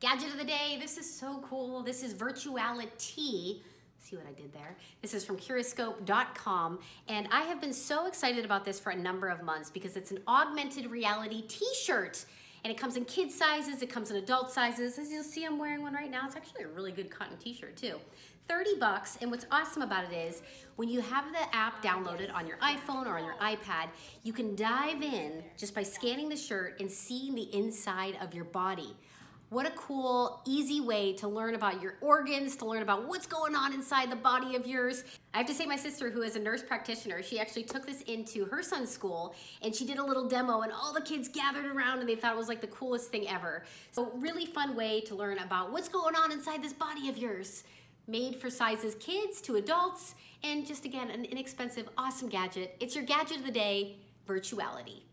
Gadget of the day, this is so cool. This is Virtuali-Tee. See what I did there? This is from Curioscope.com, and I have been so excited about this for a number of months because it's an augmented reality t-shirt. And it comes in kid sizes, it comes in adult sizes. As you'll see, I'm wearing one right now. It's actually a really good cotton t-shirt too. 30 bucks, and what's awesome about it is when you have the app downloaded on your iPhone or on your iPad, you can dive in just by scanning the shirt and seeing the inside of your body. What a cool, easy way to learn about your organs, to learn about what's going on inside the body of yours. I have to say my sister, who is a nurse practitioner, she actually took this into her son's school and she did a little demo and all the kids gathered around and they thought it was like the coolest thing ever. So really fun way to learn about what's going on inside this body of yours. Made for sizes kids to adults and just again, an inexpensive, awesome gadget. It's your gadget of the day, Virtuali-Tee.